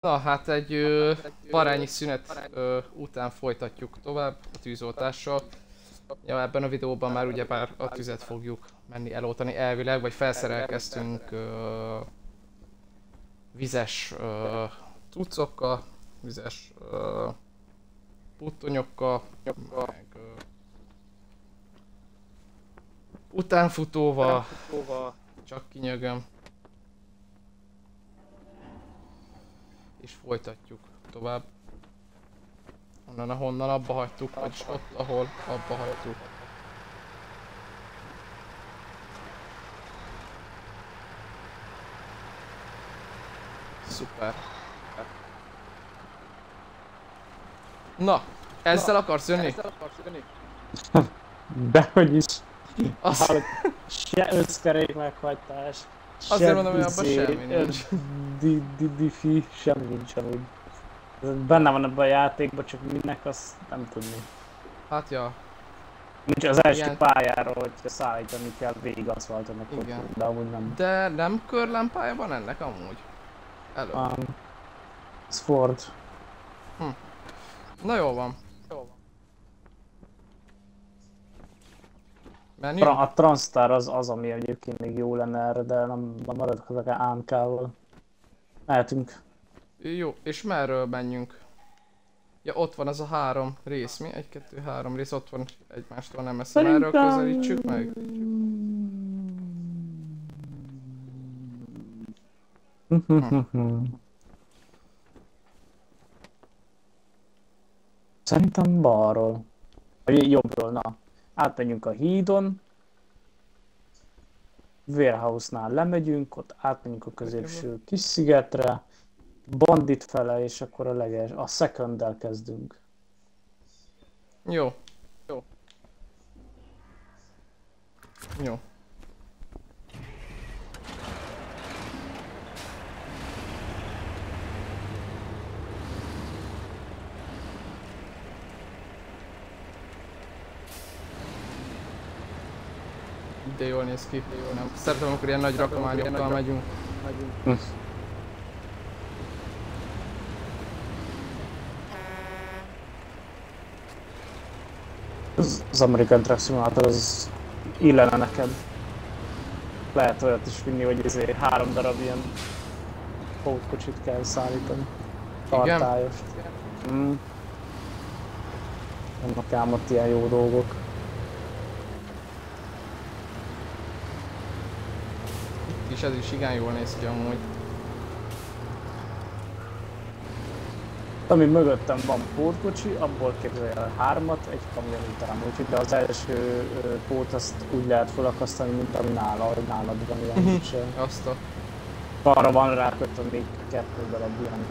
Na hát egy ö, parányi szünet ö, után folytatjuk tovább a tűzoltással. Ja, ebben a videóban már ugye már a tüzet fogjuk menni eloltani elvileg, vagy felszerelkeztünk ö, vizes ö, cuccokkal, vizes ö, puttonyokkal, meg ö, utánfutóval, csak kinyögöm. És folytatjuk tovább. Onnan, ahonnan abba hagytuk, vagyis ott, ahol abba hagytuk. Szuper. Na, ezzel akarsz jönni? Dehogy is. Azt, se összkerék meghagytás. Azért mondom, hogy abban semmi nincs. Di, di, diffi, semmi nincs amúgy. Ez Benne van ebben a játékban, csak minek azt nem tudni. hát ja, Nincs az első Igen. pályáról, hogyha szállítani kell végig aszfalton, akkor Igen. de amúgy nem. de nem körlámpája van ennek amúgy? Elő. Um, ez Ford. Na jó van. Jó van. Menjünk? Tra- a Transtar az az, ami egyébként még jó lenne erre, de nem, nem maradok az AMK-val. Mehetünk. Jó, és merről menjünk? Ja, ott van az a három rész, mi? Egy, kettő, három rész, ott van egymástól nem messze. Merről közelítsük meg? Szerintem balról. Vagy jobbról, na. Átmegyünk a hídon. Warehouse-nál lemegyünk, ott átmegyünk a középső kis szigetre. Bandit fele, és akkor a leges, a second kezdünk. Jó. Jó. Jó. De jól néz ki. Nem. Szeretem, amikor ilyen nagy rakományokkal megyünk. Az, az American Truck Simulator az illene neked. Lehet olyat is vinni, hogy ezért három darab ilyen pótkocsit kell szállítani. Igen? Tartályost. Mm. Vannak ám ott ilyen jó dolgok. És ez is igen jól néz ki amúgy. Ami mögöttem van pótkocsi, abból képzelj el hármat, egy kamion után. Úgyhogy az első pót azt úgy lehet felakasztani, mint ami nála, hogy nálad van ilyen nincs. ö, Azt a... Arra van rákötve még kettő darab ilyen,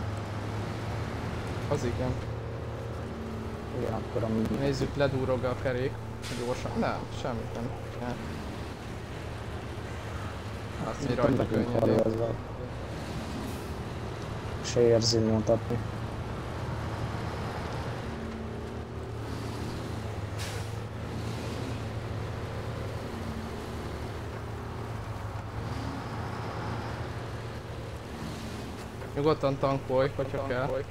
Az igen. ilyen akkor, ami Nézzük, ledúrog a kerék. Gyorsan. Nem, semmit nem csinál. Hát mi rajta könnyedén. Se érzi mutatni. Nyugodtan tankolj, hogyha kell.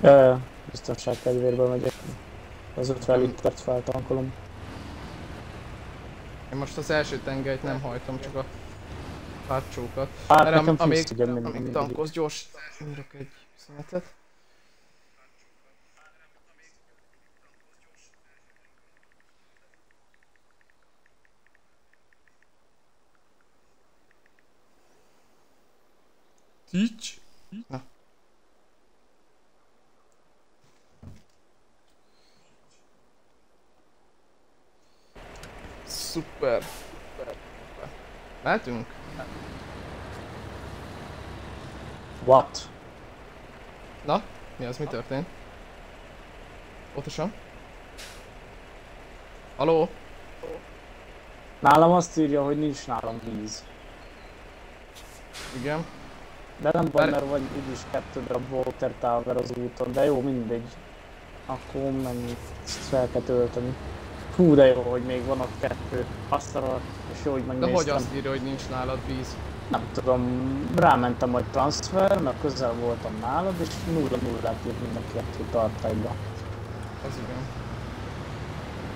Ö, biztonság kedvérből megyek. Az 50 litert feltankolom. Én most az első tengelyt nem hajtom, csak a hátsókat. Hát Erre, nekem amíg, amíg tankolsz, gyors, írok egy szünetet. Tics? Na. Szuper. Mehetünk? What? Na, mi az, mi történt? Pontosan? Aló? Nálam azt írja, hogy nincs nálam víz. Igen. De nem baj, Mert- vagy úgyis kettő darab water tower az úton, de jó, mindegy. Akkor mennyit ezt fel kell tölteni. Hú, de jó, hogy még van ott kettő. Azt a rohadt, és jó, hogy De megnéztem. hogy azt írja, hogy nincs nálad víz? Nem tudom, rámentem, hogy transfer, mert közel voltam nálad, és 0 0 írt mind a kettő tartályba. Az igen.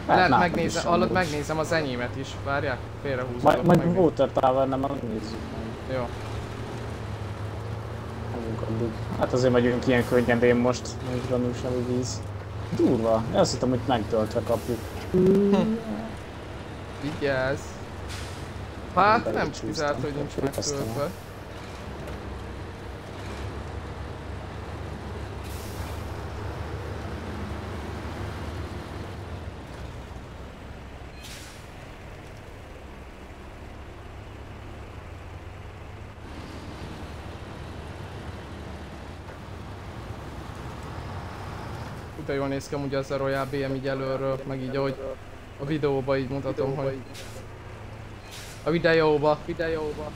Hát Lehet megnézem, amúgy. megnézem az enyémet is. Várjál, félrehúzom. Majd, majd Water Tower nem megnézzük meg. Jó. Addig. Hát azért megyünk ilyen könnyen én most, is gyanús nevű víz. Durva, én azt hittem, hogy megtöltve kapjuk. Vigyázz. Hát nem kizárt, hogy nincs megtöltve. De jól néz ki amúgy az a Royal BM így előről, meg így ahogy a videóba így mutatom, hogy a videóba, videóba.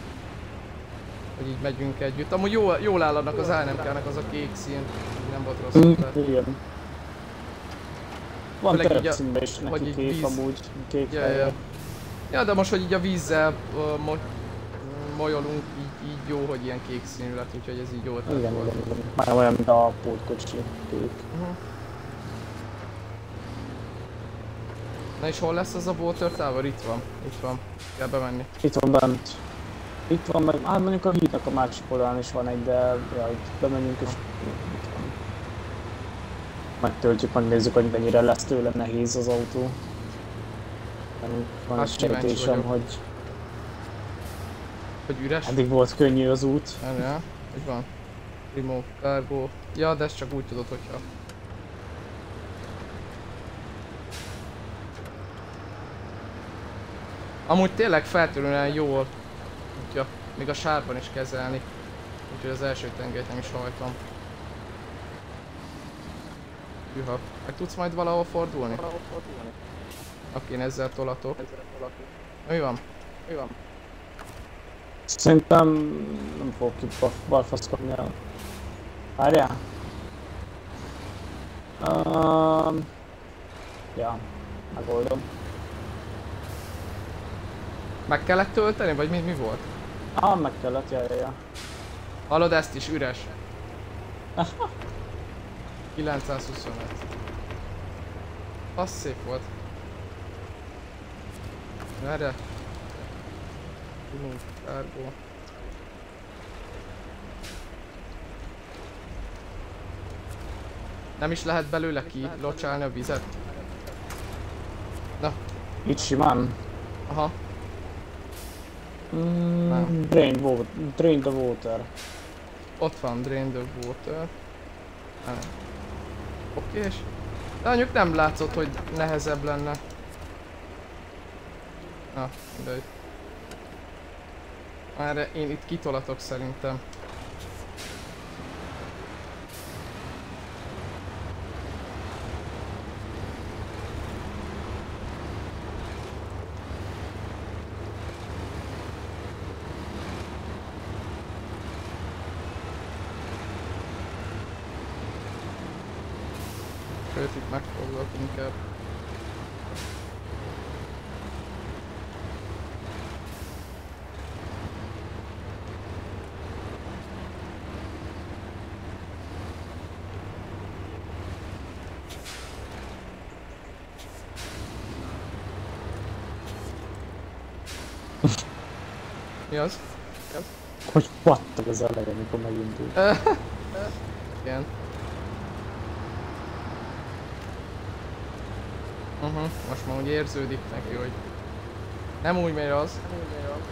Hogy így megyünk együtt. Amúgy jól, jól áll annak az ANMK-nek az a kék szín. Nem volt rossz. Mm, igen. Van terepszínben is hogy neki így kék víz. amúgy, kék Ja, ja. ja, de most, hogy így a vízzel uh, mo molyolunk, így, így jó, hogy ilyen kék színű lett, úgyhogy ez így jó Igen, igen, igen. Már olyan, mint a pótkocsi kék. Uh-huh. Na és hol lesz az a Water Tower? Itt van, itt van. Kell bemenni. Itt van bent. Itt van meg, hát mondjuk a hídnak a másik oldalán is van egy, de ja, itt bemegyünk és itt van. Megtöltjük, megnézzük, hogy mennyire lesz tőle nehéz az autó. Van Hát sejtésem, hogy Hogy üres? eddig volt könnyű az út. Erre, hogy van. Remove cargo. Ja, de ezt csak úgy tudod, hogyha... Amúgy tényleg feltűnően jól tudja még a sárban is kezelni. Úgyhogy az első tengelyt nem is hajtom. Hűha. Meg tudsz majd valahol fordulni? Aki én ezzel tolatok. Mi van? Mi van? Szerintem nem fogok ki bar- balfaszkodni el. Várjál? Um, ja, megoldom. Meg kellett tölteni, vagy mi, mi volt? Ah, meg kellett, ja, ja, ja. Hallod ezt is üres. 925. Az szép volt. Erre. Tudunk, cargo. Nem is lehet belőle ki locsálni a vizet? Na, Itt simán. aha. Mm, Nem. drain, water, drain the water. Ott van Drain the Water. Ah. Oké, és... De mondjuk nem látszott, hogy nehezebb lenne. Na, mindegy. Erre én itt kitolatok szerintem. Sőt, itt megfoglak inkább. Mi az? Hogy pattog az elején, amikor megindult. Igen. Uh-huh. Most már úgy érződik neki, hogy nem úgy megy az. Nem úgy megy az.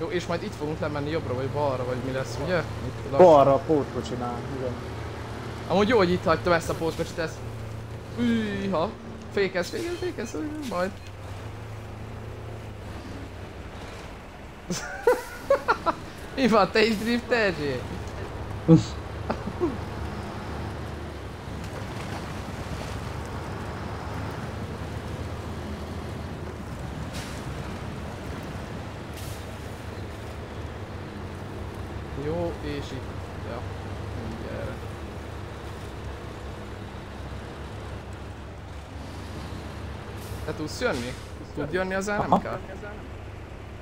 Jó, és majd itt fogunk lemenni jobbra vagy balra, vagy mi lesz, ugye? Itt. Balra pótkocsinál, igen. Amúgy jó, hogy itt hagytam ezt a pótkocsit, ezt... Hűha! Fékez, fékez, fékez, majd. Mi van, te is driftelzsél? Jó, és itt. Ja, mindjárt. Te tudsz jönni? Tud jönni az. LMK?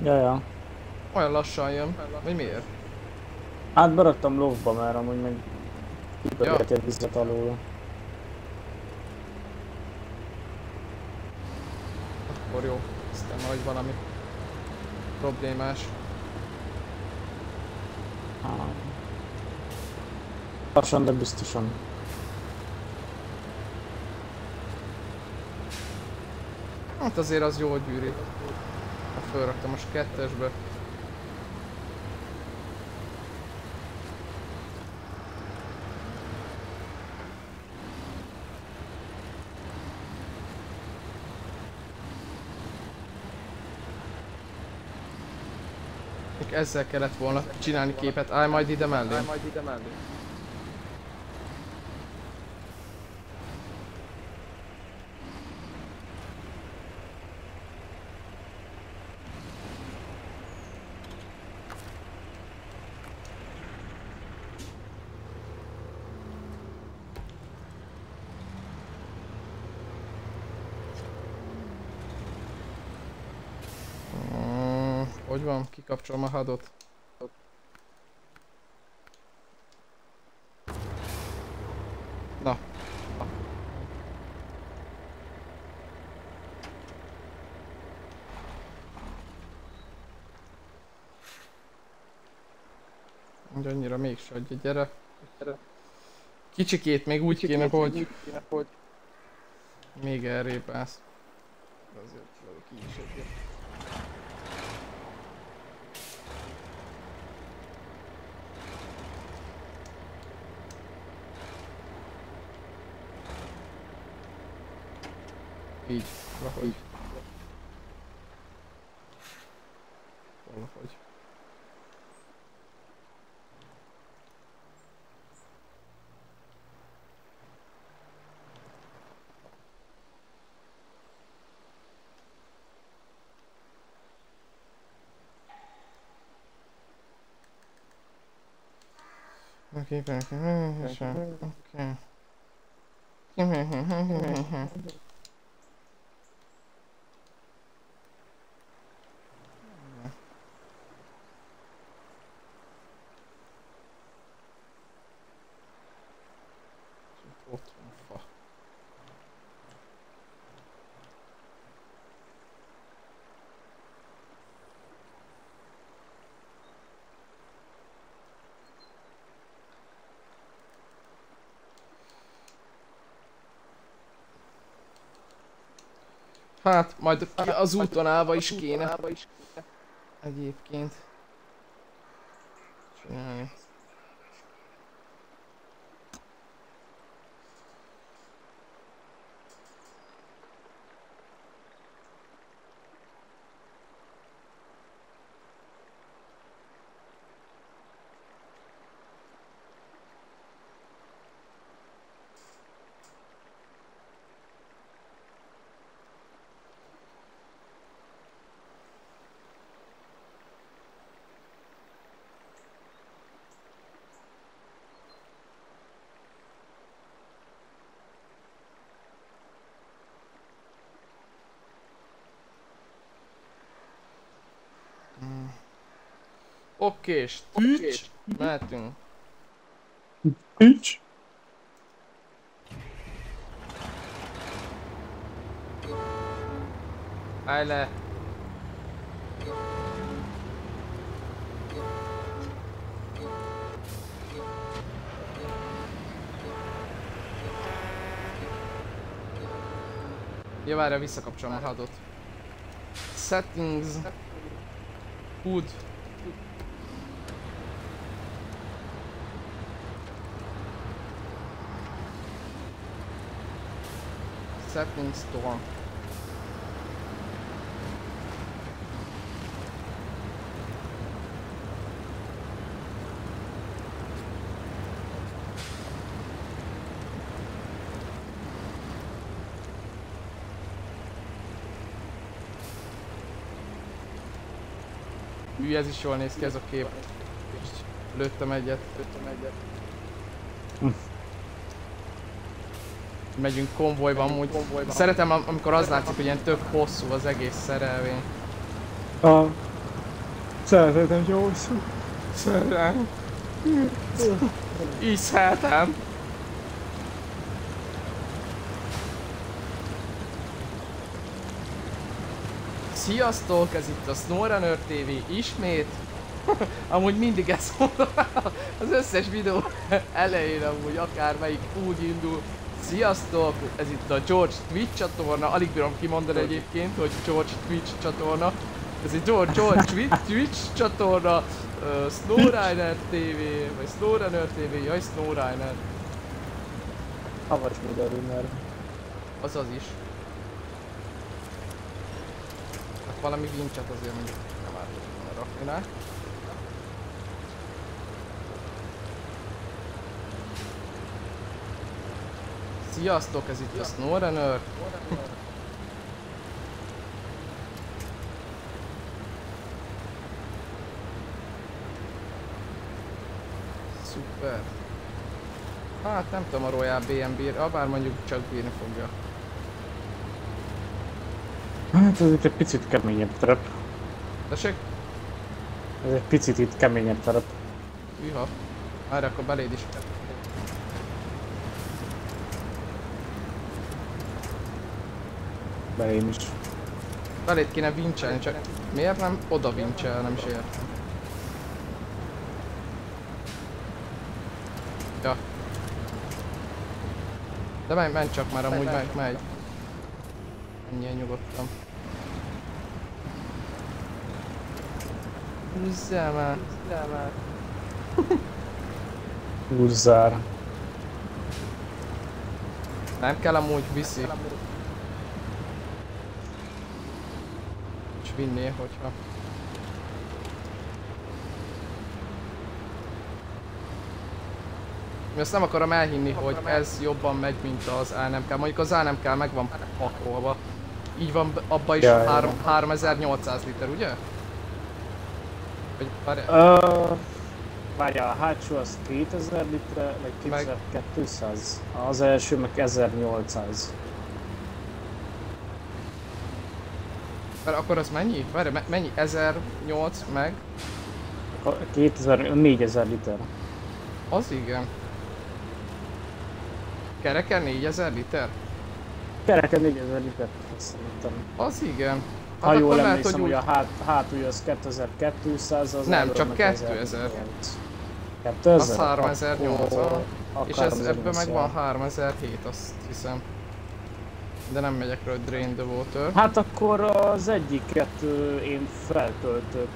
Ja, ja. Olyan lassan jön. Vagy miért? Hát beraktam lófba, mert amúgy meg kipörgett egy vizet alul. Akkor jó. Aztán majd valami problémás. Ah. Lassan, de biztosan. Hát azért az jól gyűri. Ha fölraktam most kettesbe. Ezzel kellett volna csinálni képet. Állj majd ide mellé. Állj majd ide mellé. Hogy van? Kikapcsolom a hadot. Na. Na. Ugye annyira mégse adja, gyere. gyere. Kicsikét még úgy kéne, hogy még elrébb állsz. Azért ki is adja. Oké, Hát, majd az úton állva is kéne. Egyébként. Csinálni. Oké, és tűcs, mehetünk. Ücs! Állj le! Ja, várjál, visszakapcsolom a hadot. Settings. Hood. Settings store. Hű, ez is jól néz ki ez a kép. Lőttem egyet, lőttem egyet. Megyünk konvojban amúgy. Szeretem am- amikor az látszik, hogy ilyen tök hosszú az egész szerelvény. A... Szeretem jó hosszú. Szeretem. Így szeretem. Sziasztok, ez itt a SnowRunner TV ismét. amúgy mindig ezt mondom, az összes videó elején amúgy akármelyik úgy indul. Sziasztok, ez itt a George Twitch csatorna, alig bírom kimondani egyébként, hogy George Twitch csatorna. Ez egy George, George Twitch, Twitch csatorna, uh, Snowrunner TV, vagy Snowrunner TV, jaj Snowrunner, Havas Midorunner. az az is. Hát valami vincset azért mondjuk nem árt rakni rá. Sziasztok, ez itt a SnowRunner. Szuper. Hát nem tudom a Royal BNB-re, bár mondjuk csak bírni fogja. Hát ez itt egy picit keményebb terep. Tessék? Ez egy picit itt keményebb terep. Hűha. Már akkor beléd is. Belém is. Beléd kéne vincselni, csak miért nem oda vincsel, nem is értem. Ja. De menj, menj csak már, amúgy megy, megy. Ennyien nyugodtan. Húzzál már, húzzál már. Húzzár. Nem kell amúgy viszi. És vinné, hogyha... Én Azt nem akarom elhinni, hogy ez jobban megy, mint az ANMK. Mondjuk az ANMK meg van pakolva. Így van, abba is Ja, ja. három- 3800 liter, ugye? Vagy várjál, Ö, Várjál, a hátsó az 2000 litre, vagy 2200? Az első meg 1800. várj, akkor az mennyi? Várj, me- mennyi? 1008 meg? A 2000, 4000 liter. Az igen. Kereken 4000 liter? Kereken 4000 liter, szerintem. Az igen. Ha Hát jól akkor lehet, emlékszem, hogy hogy úgy- a hát, hátulja az 2200, az Nem, csak meg 2000. 1800. 2000? Az 3800, Akkor- És akkor ez, ebből meg van 3800. 3007, azt hiszem. De nem megyek rá, hogy Drain the Water. Hát akkor az egyiket én feltöltök.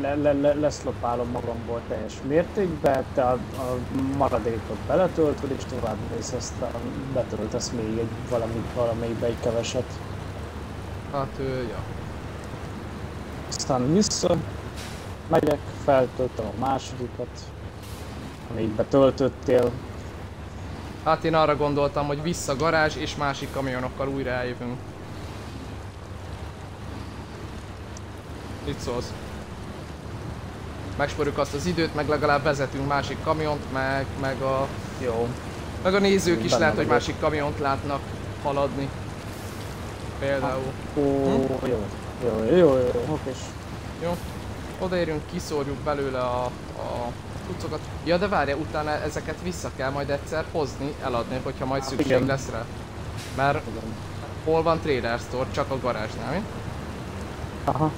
Le, le, le, leszlopálom magamból teljes mértékben, te a, a maradékot beletöltöd és tovább mész, aztán betöltesz még egy valami, valamelyikbe egy keveset. Hát ő, ja. Aztán vissza, megyek, feltöltöm a másodikat, amit betöltöttél, Hát én arra gondoltam, hogy vissza garázs és másik kamionokkal újra eljövünk. Mit szólsz? Megsporjuk azt az időt, meg legalább vezetünk másik kamiont, meg, meg a jó. Meg a nézők is lehet, hogy másik kamiont látnak haladni. Például. Ó, jó, jó, jó, jó, jó, okés. Jó. Odaérünk, kiszórjuk belőle a, a cuccokat. Ja, de várja, utána ezeket vissza kell majd egyszer hozni, eladni, hogyha majd szükség igen. lesz rá. Mert hol van Trader Store? Csak a garázsnál, mi? Aha.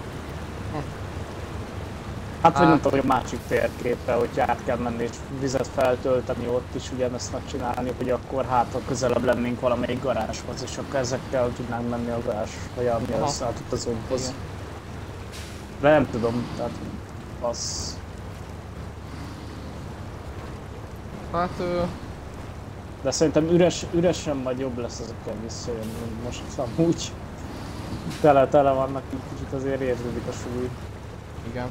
Hát, vagy Á. nem tudom, hogy a másik térképe, hogy át kell menni és vizet feltölteni, ott is ugyanezt megcsinálni, hogy akkor hát, ha közelebb lennénk valamelyik garázshoz, és akkor ezekkel tudnánk menni a garázs, vagy ami az átutazónkhoz. De nem tudom, tehát az... Hát, ö, De szerintem üres, üresen majd jobb lesz ezekkel visszajönni, most amúgy. Tele, tele vannak, így kicsit azért érződik a súly. igen.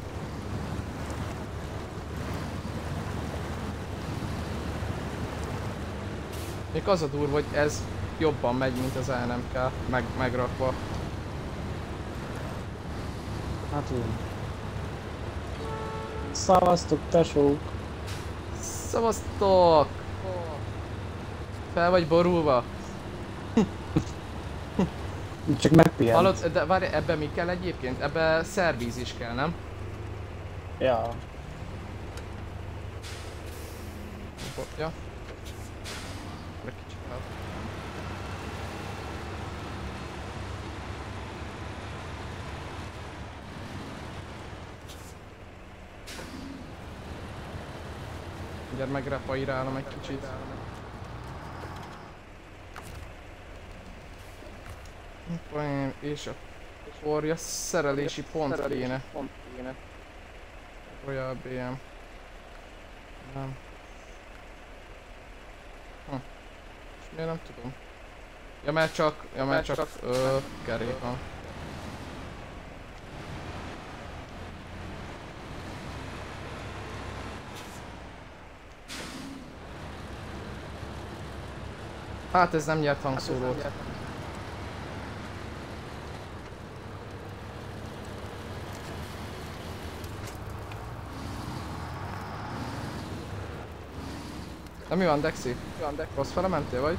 Még az a durva, hogy ez jobban megy, mint az LNMK meg, megrakva. Hát úgy. Szavaztok, tesók! Szavaztok! Fel vagy borulva? Csak megpihent. Hallod, de várj, ebben mi kell egyébként? Ebben szervíz is kell, nem? Ja. Ja. Kicsit Mindjárt megrepairálom egy kicsit. És a forja szerelési pont kéne. Royal BM. Nem. Hm. És miért nem tudom? Ja mert csak, ja mert csak ö, kerék van. Hát ez nem nyert hangszórót. De mi van Dexi? Mi van Dexi? Rossz fele mentél vagy?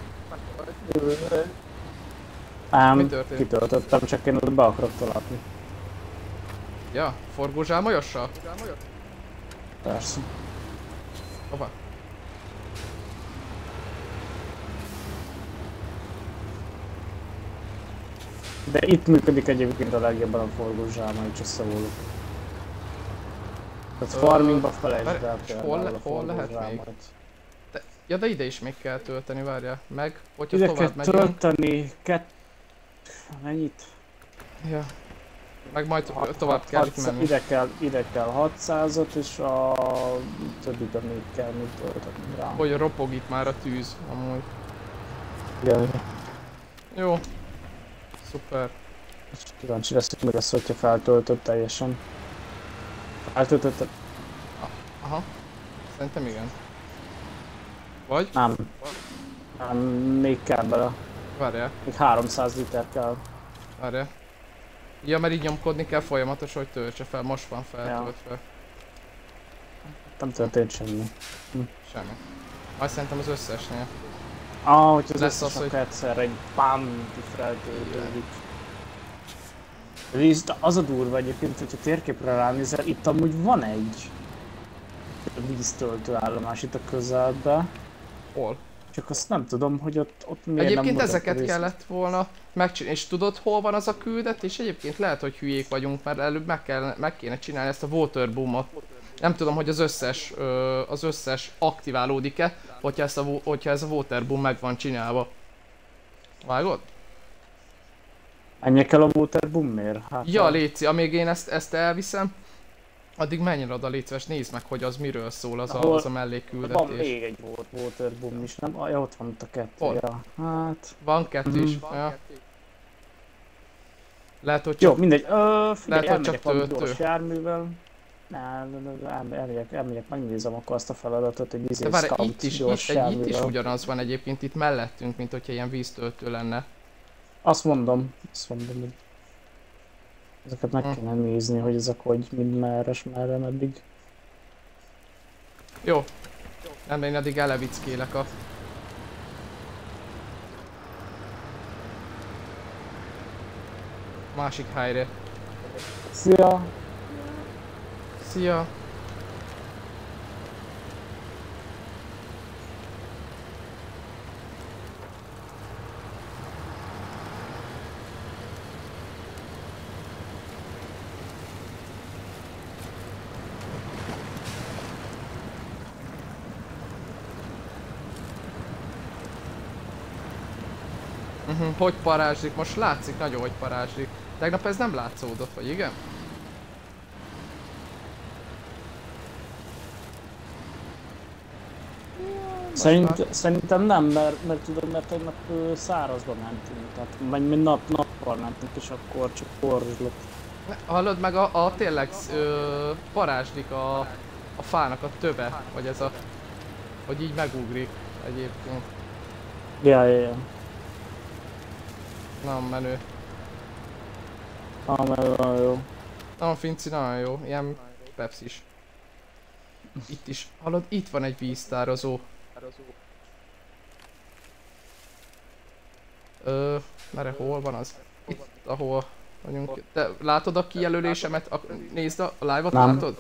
Ám, Mi történt? kitöltöttem, csak én oda be akarok tolatni. Ja, forgózsál molyossal? Persze. Hova? De itt működik egyébként a legjobban a forgós zsáma, így összevolok. Tehát farmingba felejtsd el és hol le- hol lehet még? zsámot. Ja de ide is még kell tölteni, várjál. Meg, hogyha Ide tovább megyünk. tölteni kett... Mennyit? Ja. Meg majd Hat- tovább hat- kell hatsz- menni. Ide kell, ide kell 600-ot, és a többit még kell még tölteni rá. Hogy ropog itt már a tűz, amúgy. Igen, Jó. Szuper. és kíváncsi leszek, mi lesz, hogyha feltöltött teljesen. Feltöltött? Aha. Szerintem igen. Vagy? Nem. Nem, még kell bele. Várjál, Még 300 liter kell. várjál. Ja, mert így nyomkodni kell folyamatosan, hogy töltse fel. Most van feltöltve. Nem történt semmi. Semmi. Azt szerintem az összesnél. Ah, hogy az Lesz az, hogy- egyszerre egy bam, feltöltődik. De az a durva egyébként, hogyha térképre ránézel, itt amúgy van egy víztöltő állomás itt a közelben. Hol? Csak azt nem tudom, hogy ott, ott miért Egyébként nem ezeket rész- kellett volna megcsinálni. És tudod hol van az a küldetés? Egyébként lehet, hogy hülyék vagyunk, mert előbb meg, kell, meg kéne csinálni ezt a waterboomot. Nem tudom, hogy az összes, ö, az összes aktiválódik-e, hogyha, ezt a, hogyha ez a waterboom meg van csinálva. Vágod? Ennyi kell a waterboomért? Hát, Ja, a- Léci, amíg én ezt, ezt elviszem, addig menjen oda, légy szíves, nézd meg, hogy az miről szól az a, Ahol- az a Van mellékküldetés. még egy wa- waterboom is, nem? Ah, ja, ott van a kettő. Ja. Hát... Van kettő Mhm. is. Ja. Lehet, hogy csak Jó, mindegy. Ö, figyelj, Lehet, hogy csak töltő. gyors járművel. El- elmegyek, elmegyek, megnézem akkor azt a feladatot, hogy izé várj, itt is, itt, egy, itt is ugyanaz van egyébként itt mellettünk, mint hogyha ilyen víztöltő lenne. Azt mondom, azt mondom, hogy ezeket meg Hm. kéne nézni, hogy ezek hogy mind merre, merre, meddig. Jó. Nem, én addig elevickélek a... Másik helyre. Szia! Szia! Uh-huh, hogy parázslik? Most látszik nagyon, hogy parázslik. Tegnap ez nem látszódott, vagy igen? Szerint, szerintem nem, mert, mert tudom, mert tegnap szárazba mentünk, tehát vagy mi nap, nappal mentünk, és akkor csak porzslott. Hallod meg a, a tényleg ö, parázslik a, a fának a töve, vagy ez a... Hogy így megugrik egyébként. Ja, ja, ja. Nem menő. Ah, mert olyan jó. Nem, Finci nagyon jó, ilyen pepsis. Itt is, hallod, itt van egy víztározó. Ö, merre, hol van az? Itt, ahol vagyunk. Te látod a kijelölésemet? A, nézd a live-ot, látod?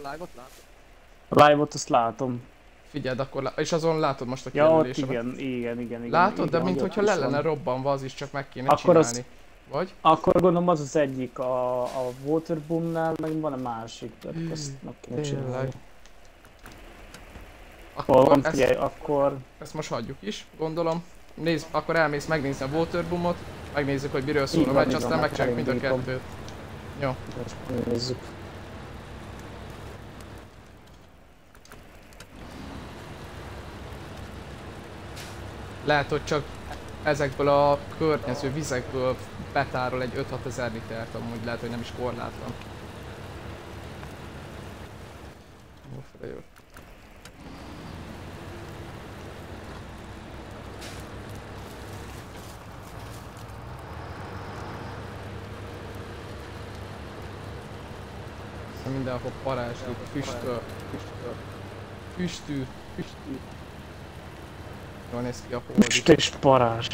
A live-ot azt látom. Figyeld, akkor lá- és azon látod most a Ja, kijelölésemet. igen, igen, igen, igen. Látod, de igen, mintha ott is le lenne robbanva, az is csak meg kéne Akkor az- csinálni. Vagy? Akkor gondolom az az egyik a, a Waterboomnál, meg van a másik, tehát azt meg kéne tényleg. csinálni. Akkor van, ezt, figyelj, akkor ezt most hagyjuk is, gondolom. Nézd, akkor elmész megnézni a Waterboomot, megnézzük, hogy miről szól a meccs, aztán megcsináljuk mind a kettőt. Jó. most nézzük. Lehet, hogy csak ezekből a környező vizekből betárol egy 5-6 ezer litert, amúgy lehet, hogy nem is korlátlan. Jó, fele mindenhol parázslik, füstöl, füstöl, füstű, füstű. Jól néz ki a Most és parázs.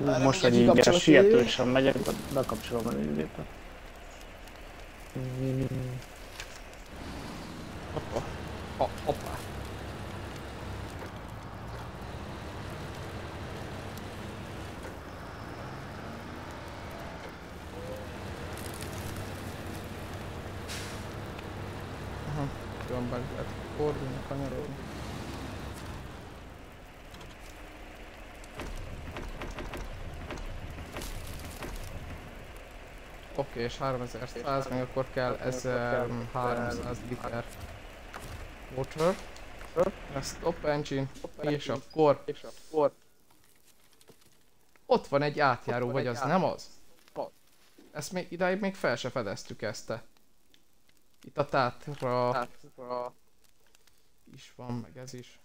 Ú, most, hogy mindjárt így sietősen megyek, be- bekapcsolom a időgépet. Hoppa. Ha, hoppá. Aha, különben lehet fordulni, kanyarodni. Oké, és 3100, meg akkor kell 1300 liter water. Stop engine, és akkor ott van egy átjáró, vagy az nem az? Ezt még idáig még fel se fedeztük ezt te. Itt a tátra is van, meg ez is.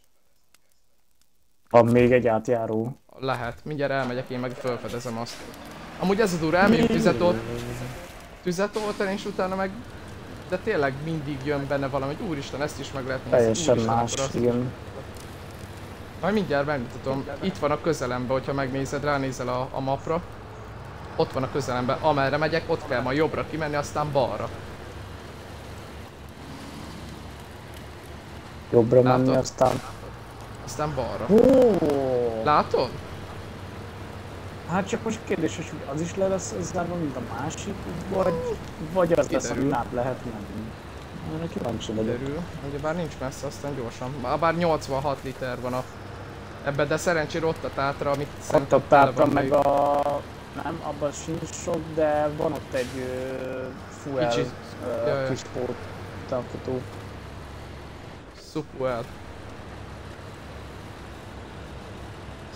Van még egy átjáró. Lehet, mindjárt elmegyek, én meg felfedezem azt. Amúgy ez a durva, elmegyünk tüzet ott, tüzet oltani, és utána meg... De tényleg mindig jön benne valami, hogy úristen, ezt is meg lehet nézni. Teljesen úristen, más, akkor azt- igen. Majd mindjárt megmutatom. Itt van a közelembe, hogyha megnézed, ránézel a, a mapra. Ott van a közelembe. Amerre megyek, ott kell majd jobbra kimenni, aztán balra. Jobbra Látod? menni, aztán... Aztán balra. Ó, Látod? Hát csak most kérdés, hogy az is le lesz zárva, mint a másik, vagy, vagy az lesz, ami Kiderül. át lehet menni. Erre kíváncsi vagyok. Derül. Ugye bár nincs messze, aztán gyorsan. Bár- Bár 86 liter van a... Ebben, de szerencsére ott a tátra, amit Ott szerintem a tele tátra meg a... Nem, abban sincs sok, de van ott egy ö, fuel Kicsi- ö, ja, ja. kis pót tankító. Super.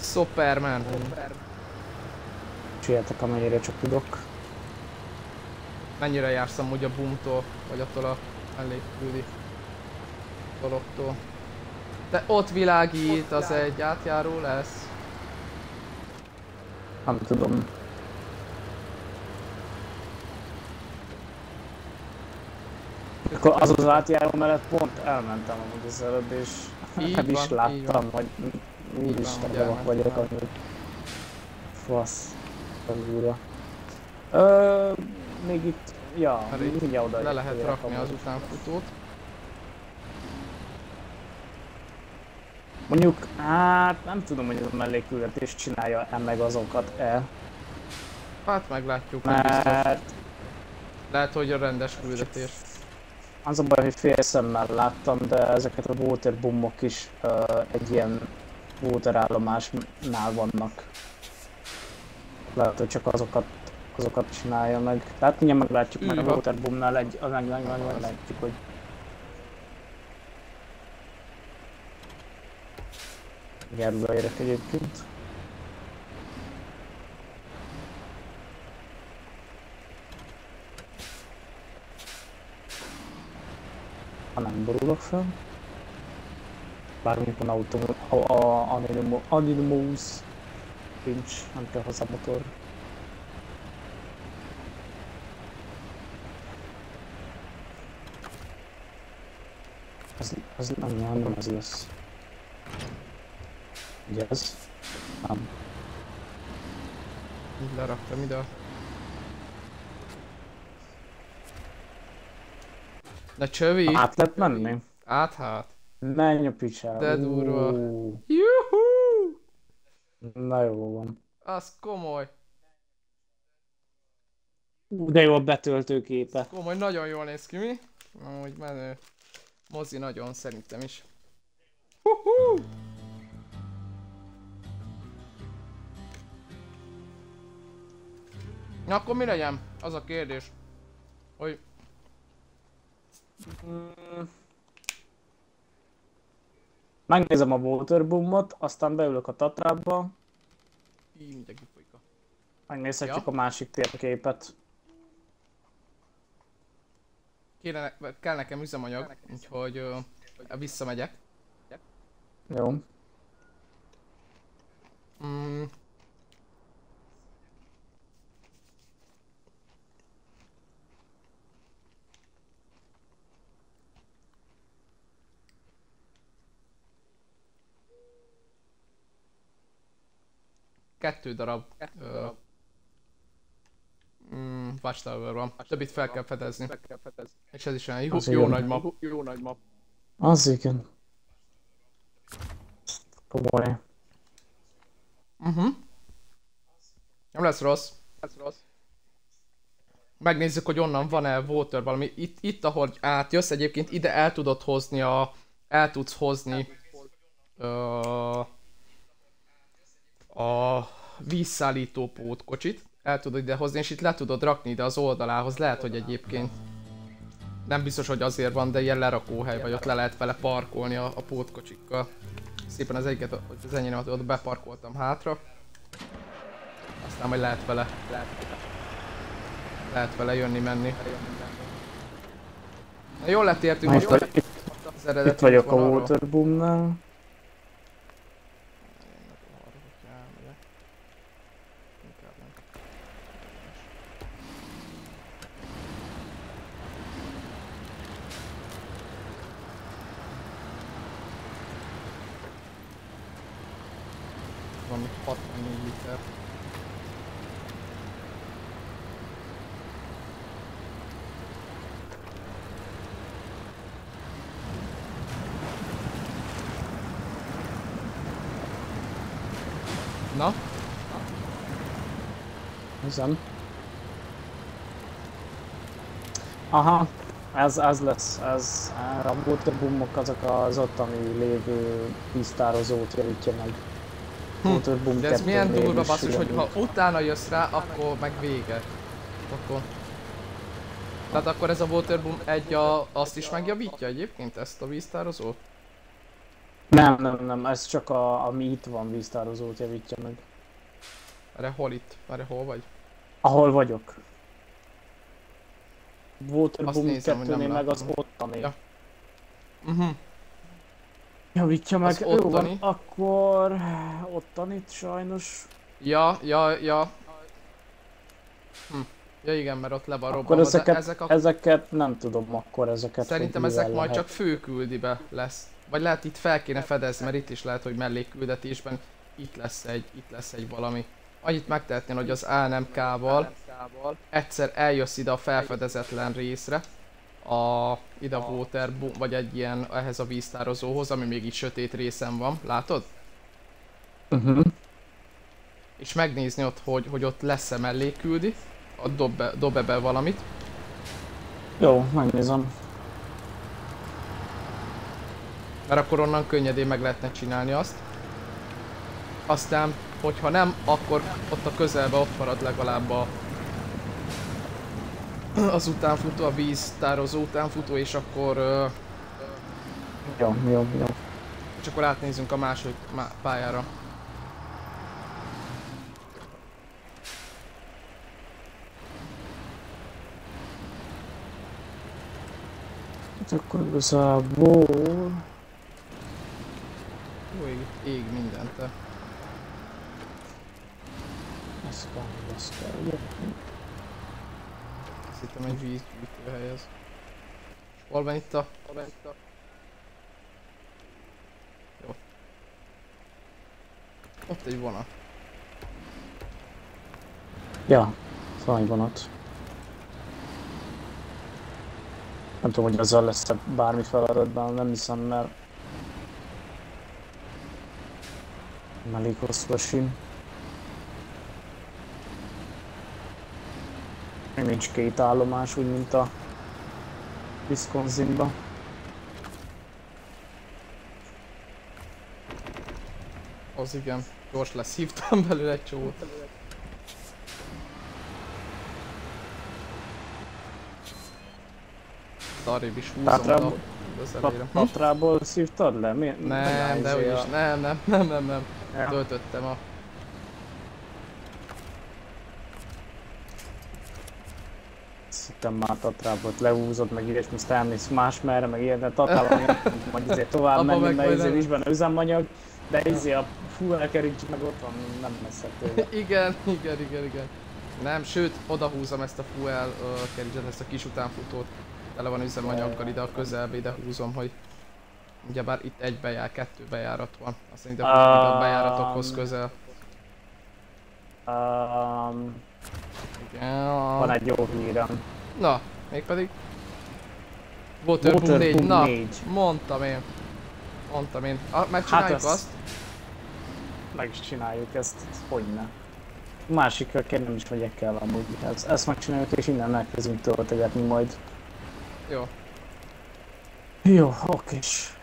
Superman. Sietek amennyire csak tudok. Mennyire jársz amúgy a boomtól, vagy attól a mellékküldi dologtól? De ott világít, az egy átjáró lesz. Nem tudom. Akkor az az átjáró mellett pont elmentem amúgy az előbb, és Így nem is van, láttam, hogy úristen, vagyok amúgy. Fasz. Az ura. Ö, még itt, ja, Mert itt mindjárt oda Le lehet rakni az utánfutót. Mondjuk, hát nem tudom, hogy ez a mellékküldetés csinálja-e meg azokat-e, Hát meglátjuk, nem biztos. mert Lehet, hogy a rendes küldetés. Az a baj, hogy fél szemmel láttam, de ezeket a waterboomok is uh, egy ilyen waterállomásnál vannak. Lehet, hogy csak azokat, azokat csinálja meg. Tehát mindjárt meglátjuk, mert a waterboomnál egy, meg, meg, meg, meg látjuk, hogy Mindjárt odaérek egyébként. Ha nem borulok fel. Bármikor van autó, a, a, Anonymous, Anonymous nincs, nem kell hozzá motor. Ez, ez nem, nem, nem ez lesz. Ugye ez? Nem. Így leraktam ide. Na csövi! Át lehet menni? Át hát. Menj a picsába. De durva. Ú, Juhú! Na jó van. Az komoly. Ú, de jó a betöltőképe. Komoly, nagyon jól néz ki, mi? Amúgy menő. Mozi nagyon, szerintem is. Huhú! Na akkor mi legyen? Az a kérdés. Hogy Mm. Megnézem a Waterboomot, aztán beülök a Tatrába, így mindenki folyika. megnézhetjük Ja. a másik térképet. Kéne, ne- kell nekem üzemanyag, úgyhogy ö, visszamegyek. Jó. Mm. Kettő darab. Ö, mm, Watchtower van. Többit fel kell fedezni. És ez is olyan jó, Az jó igen. nagy map. Jó nagy map. Az igen. Komoly. Uh-huh. Nem lesz rossz. Lesz rossz. Megnézzük, hogy onnan van-e water valami. Itt, itt, ahogy átjössz, egyébként ide el tudod hozni a... El tudsz hozni... Ö, a vízszállító pótkocsit. El tudod ide hozni, és itt le tudod rakni ide az oldalához. Lehet, hogy egyébként... Nem biztos, hogy azért van, de ilyen lerakóhely, vagy ott le lehet vele parkolni a, a pótkocsikkal. Szépen az egyiket, az enyémet ott beparkoltam hátra. Aztán majd lehet vele, lehet, lehet vele jönni, menni. Na, jól letértünk Most az eredeti itt vagyok a. Waterboomnál. Inkább nem. Valami 64 liter. Na, Nézem. Aha, ez, ez lesz, ez a Waterboomok azok az ottani lévő víztározót javítja meg. Hm, De ez milyen 2-nél durva basszus, hogy ha utána jössz rá, akkor meg vége. Akkor... Tehát akkor ez a Waterboom egy a, azt is megjavítja egyébként, ezt a víztározót? Nem, nem, nem, ez csak a, ami itt van víztározót javítja meg. Erre hol itt? Erre hol vagy? Ahol vagyok. Waterboom nézem, hogy nem 2-nél meg az ottani. Ja. Mhm. Javítja meg, Az jó van, akkor ottanit sajnos. Ja, ja, ja. Hm. Ja igen, mert ott le van robbanva, ezeket, ezek a... ezeket nem tudom akkor ezeket. Szerintem ezek majd lehet. csak főküldibe lesz. Vagy lehet itt fel kéne fedezni, mert itt is lehet, hogy mellékküldetésben itt lesz egy, itt lesz egy valami. Annyit megtehetnél, hogy az ANMK-val egyszer eljössz ide a felfedezetlen részre, a, ide a water, vagy egy ilyen ehhez a víztározóhoz, ami még itt sötét részen van, látod? Uh-huh. És megnézni ott, hogy, hogy ott lesz-e mellékküldi, ott dob be, dob -e be valamit, Jó, megnézem. mert akkor onnan könnyedén meg lehetne csinálni azt. Aztán, hogyha nem, akkor ott a közelben ott marad legalább a, az utánfutó, a víztározó utánfutó, és akkor, ö, Jó, jó, jó. és akkor átnézzünk a második má- pályára. Hát akkor igazából... Jó, ég, ég mindente. Ez Baszka, baszka, ugye? Azt hittem egy vízgyűjtőhely ez. Hol van itt a... Hol van itt a... Jó. Ott egy vonat. Ja, van egy vonat. Nem tudom, hogy azzal lesz-e bármi feladatban, nem hiszem, mert... Mellék hosszú a sim. Még nincs két állomás, úgy mint a Wisconsinba. Az igen. Gyors lesz, hívtam belőle egy csót. Arrébb is húzom elejére. Hm? Tatrából szívtad le? Mi? Nem, de izé úgyis, a- nem, nem, nem, nem, nem. Ja. Töltöttem a... Hittem már Tatrából lehúzod, meg ilyesmi, azt elmész más merre, meg ilyen, de Tatrában majd izé tovább menni, meg mert majd izé benne üzemanyag, de izé a fuel carriage meg ott van, nem messze tőle. Igen, igen, igen, igen. Nem, sőt, oda húzom ezt a fuel uh, ezt a kis utánfutót. Tele van üzemanyaggal ide a közelbe, ide húzom, hogy Ugyebár itt egy bejár, kettő bejárat van. Azt húzom ide a bejáratokhoz Um, közel. Um, Igen. van egy jó hírem. Na, mégpedig? Waterboom Waterboom 4, na, 4. mondtam én. Mondtam én. Ah, megcsináljuk Hát az- azt? Meg is csináljuk ezt, hogyne. Másikra kell nem is megyek el amúgy. Ezt, ezt megcsináljuk és innen elkezdünk töltegetni majd. Jó. Jó, okés.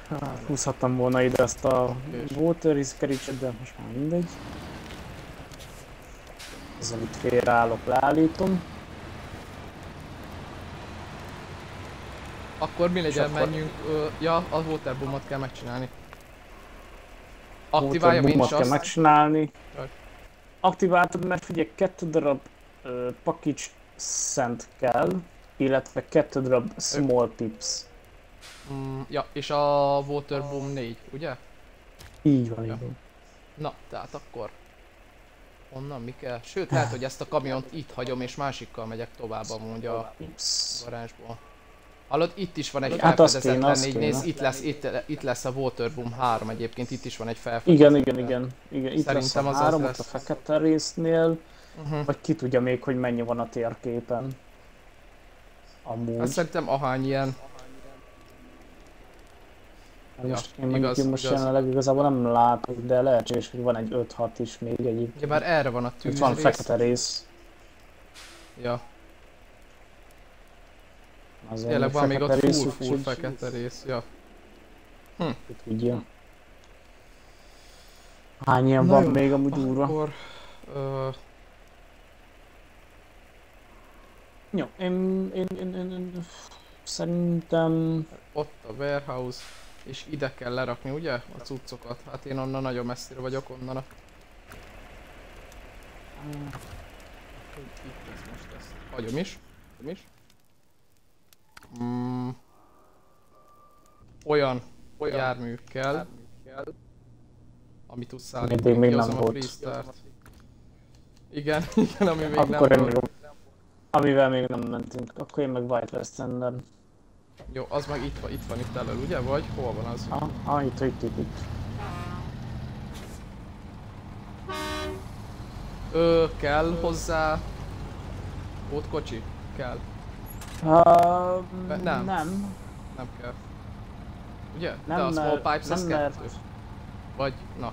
Húzhattam volna ide ezt a water is kerítset, de most már mindegy. Ezzel itt félreállok, leállítom. Akkor mi legyen, akkor- menjünk, ö, ja, a waterboomot kell megcsinálni. Aktiváljam én is kell azt. megcsinálni. Vagy. Aktiváltad, mert figyelj, kettő darab uh, package szent kell, illetve kettő darab small pips. Mm, ja, és a waterboom 4, ugye? Így van, Ja. így van. Na, tehát akkor... Onnan mi kell? Sőt, lehet, hogy ezt a kamiont itt hagyom és másikkal megyek tovább amúgy a garázsból. Hallod, itt is van egy Hát felfedezetlen négy, kéne. nézd, itt lesz, itt, itt lesz a Waterboom 3 egyébként, itt is van egy felfedezetlen. Igen, igen, igen. igen. Itt Szerintem lesz az a az három, ott lesz. a fekete résznél, Uh-huh. vagy ki tudja még, hogy mennyi van a térképen. Amúgy. Hát szerintem ahány ilyen, Hát most ja, én mondjuk igaz, most igaz. jelenleg igazából nem látok, de lehetséges, hogy van egy 5-6 is még egyébként. ugye bár erre van a Itt tűz van rész. fekete rész. Ja, Azért tényleg van még ott full, rész, full fekete rész, ja. ki Tudja. Hány ilyen van jó, még amúgy durva? Akkor... Ö, Jó, én, én, én, én, én szerintem ott a warehouse, és ide kell lerakni, ugye? A cuccokat. Hát én onnan nagyon messzire vagyok onnan a... Itt lesz most ezt. Hagyom is. Hagyom is. Mm, olyan, olyan jármű kell, ami tud szállítani. Eddig még nem volt. freestart. Igen, igen, ami még akkor nem volt. még, amivel még nem mentünk, akkor én meg White West Ender. Jó, az meg itt van, itt van itt elől, ugye? Vagy hol van az? Ah, ah, itt, itt, itt, itt. Ö, kell hozzá... Pótkocsi? Kell. Uh, Be- nem. nem. nem. Kell. Ugye? Nem, De a small mert- pipes az nem, mert- kettő. Vagy, na.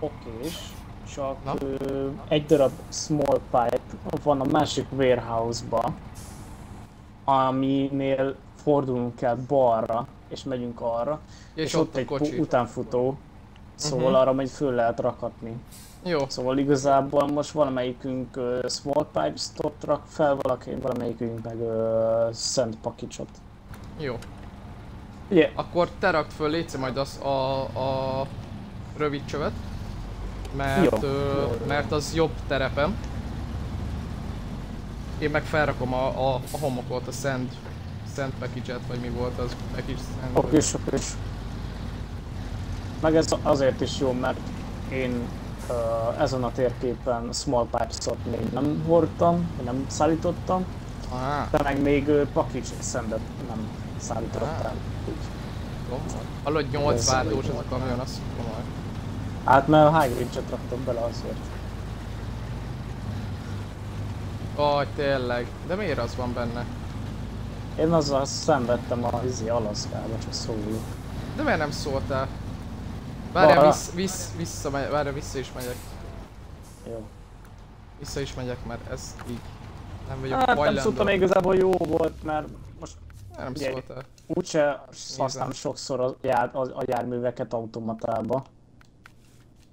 Okés, csak Na? ö, egy darab small pipe van a másik warehouse-ba, aminél fordulunk kell balra, és megyünk arra, Ja, és, ott, egy kocsi. utánfutó, szóval Mhm. arra majd föl lehet rakatni. Jó, Szóval igazából most valamelyikünk uh, small pipe stop rak fel, valaki, valamelyikünk meg uh, szent pakicsot. jó. Ugye, Akkor te rakd föl, légy majd az a, a rövid csövet. Mert, Jó. Ö, Jó. mert az jobb terepem. Én meg felrakom a, a, a homokot, a sand, sand package vagy mi volt az package sand. okés, okés. Meg ez azért is jó, mert én ezen a térképen small pipes-ot még nem hordtam, nem szállítottam, Ah, de meg még pakics szendet nem szállítottam. Ah. Hallod, 8 Ez váltós ez a kamion, az komoly. Hát mert a high range-et raktam bele azért. Aj, tényleg. De miért az van benne? Én azzal szenvedtem a izi Alaszkába, csak szóljuk. De miért nem szóltál? Várjál, vissz, vissz, vissza, várjál, vissza is megyek. Jó. Vissza is megyek, mert ez így nem vagyok Hát nem hajlandó. tudtam igazából jó volt, mert most Nem Ugye, szóltál. úgyse használom sokszor a, jár, a, a járműveket automatába.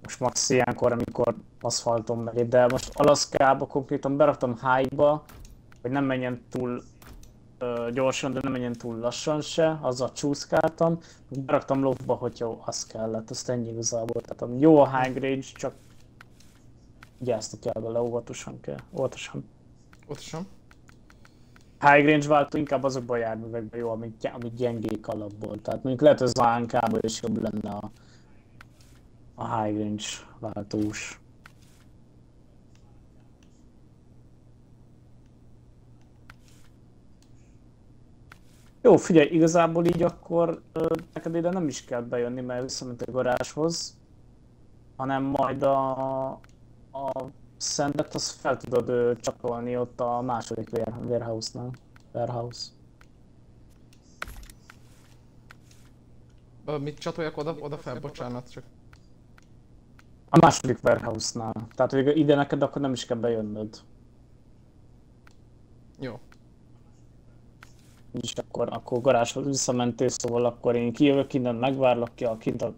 Most max ilyenkor, amikor aszfalton megy, de most Alaszkába konkrétan beraktam high-ba, hogy nem menjen túl gyorsan, de nem menjen túl lassan se, azzal csúszkáltam. Beraktam lofba, hogy jó, az kellett, azt ennyi igazából. Tehát jó a high range, csak vigyázni kell vele, óvatosan kell, óvatosan. Sem. High range váltó inkább azokban a járművekben jó, amik, gy- amik gyengék alapból. Tehát mondjuk lehet, hogy az ANK-ban is jobb lenne a, a high range váltós. Jó, figyelj, igazából így akkor neked ide nem is kell bejönni, mert visszament a garázshoz, hanem majd a, a szendet azt fel tudod ö, csapolni ott a második ware- warehouse-nál. Warehouse. Ö, Mit csatoljak oda, oda fel? Bocsánat, csak A második warehouse-nál. Tehát, hogy ide neked akkor nem is kell bejönnöd. jó. És akkor, akkor garázshoz visszamentél, szóval akkor én kijövök innen, megvárlak ki a kint a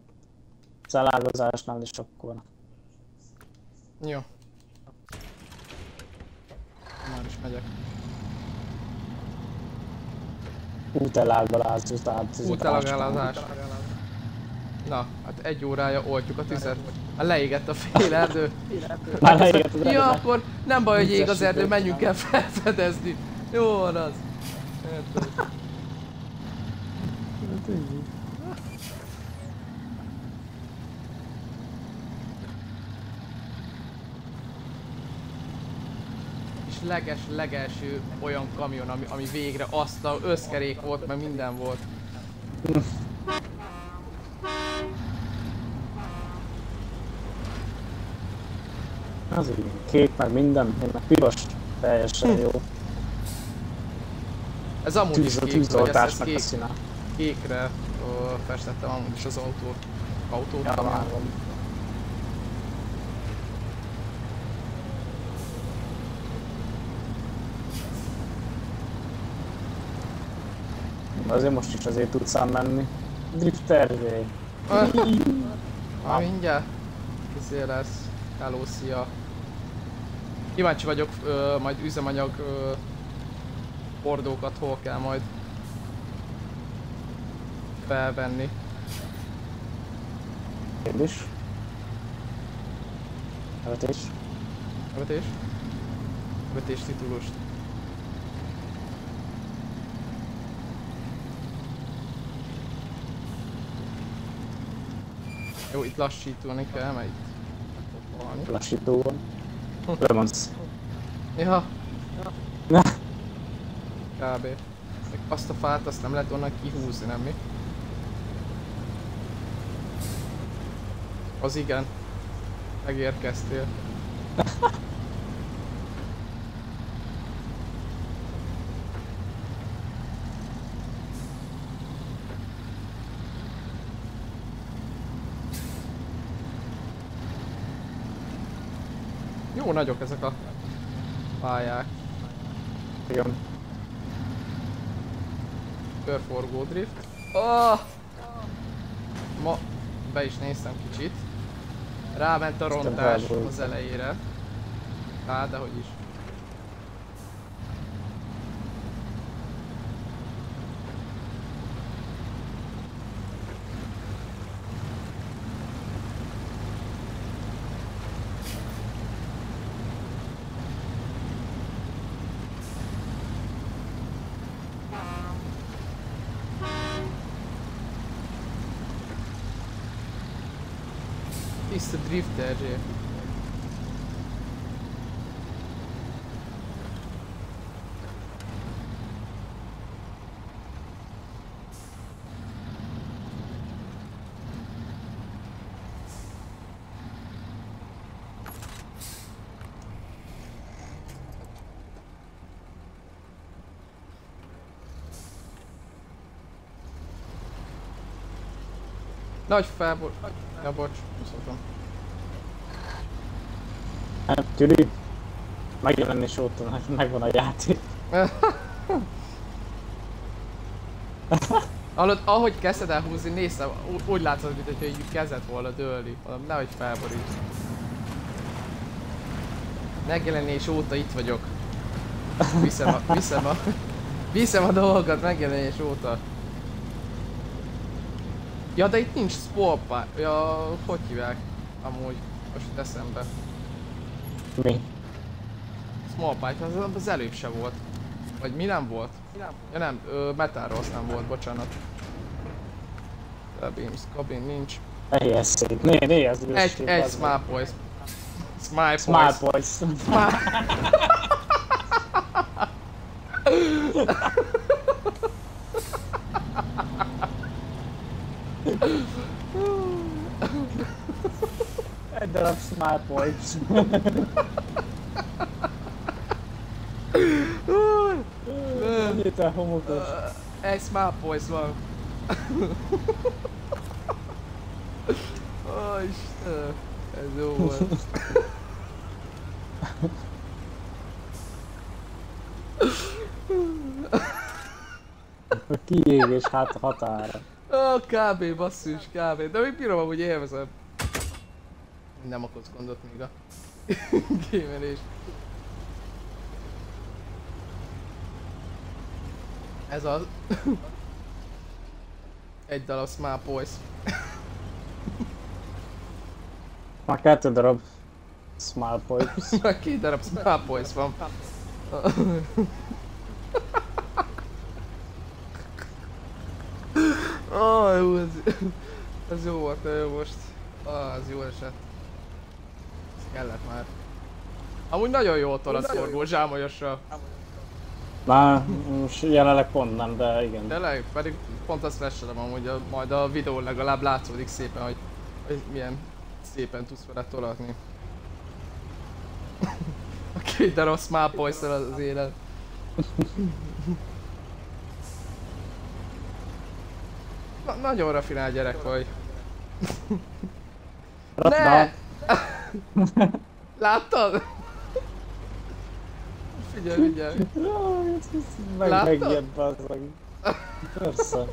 szelágazásnál, és akkor... Jó. Már is megyek. útelágbalázás, tehát... Útelagálázás. Na, hát egy órája oltjuk a tüzet. Hát leégett a fél erdő. Már leégett az Ja, erdőben. akkor nem baj, hogy ég az erdő, menjünk el felfedezni. Jó van az. Érted? És leges, legelső olyan kamion, ami, ami végre azt a összkerék volt, meg minden volt. Az így, kék meg minden, meg piros, teljesen jó. Ez amúgy is Tűz, kék, vagy ezt, ezt kék, kékre ó, festettem amúgy is az autót. Autót, Ja, kamion. vágom. Azért most is azért tudsz ám menni. Driftervé. Ah, ah, mindjárt. Izé lesz. Hello, szia. Kíváncsi vagyok, ö, majd üzemanyag ö, hordókat hol kell majd felvenni. Kérdés. Vetés. Vetés? Vetés titulust. Jó, itt lassítani kell, mert itt. Lassító van. Le van Ja, kb. Meg azt a fát, azt nem lehet onnan kihúzni, nem mi? Az igen. Megérkeztél. Jó nagyok ezek a pályák. igen. Körforgó drift. Oh! Ma be is néztem kicsit. Ráment a rontás az elejére. Hát, de hogy is. pista the drift da Nice Nagy fából, a bocs. Muszoltam. Hát, Gyuri, megjelenés óta megvan a játék. Hallod, ahogy kezdted el húzni, néztem, úgy látszott, mint hogy így kezdett volna dőlni. Mondom, nehogy felborít. Megjelenés óta itt vagyok. Viszem a, viszem a, viszem a dolgokat megjelenés óta. Ja, de itt nincs spolpá... Ja, hogy hívják? Amúgy, most jut eszembe. Mi? Small pipe, az, az előbb se volt. Vagy mi nem volt? Ja nem, ö, Metal Rose nem volt, bocsánat. Beams, kabin nincs. Szép. Né, né, ez Egy, egy small boys. Smile Smile boys. boys. Egy darab smile boys. Annyit aí homokos. Egy small boys van. Ó, Istenem. Ez jó volt. A kiégés hát határa. Ó, kb. basszus, kb. De még bírom amúgy élvezem. Nem okoz gondot még a gémelés. Ez az. Egy darab Small Boys. Már kettő darab smile boys. Már két darab Small Boys van. Ó, jó, ez, ez jó volt, jó most. Ah, ez jó esett. Kellett már. Amúgy nagyon jó tol a szorgó zsámolyossal. Már most jelenleg pont nem, de igen. Tényleg? Pedig pont azt flashelem amúgy, a, majd a videón legalább látszódik szépen, hogy, hogy milyen szépen tudsz vele tolatni. a két darab boys az élet. Na, nagyon rafinál gyerek vagy. Ne! Láttad? Figyelj, figyelj. Jaj, ez- ez Meg, Láttad? megijedt bazzag. Persze.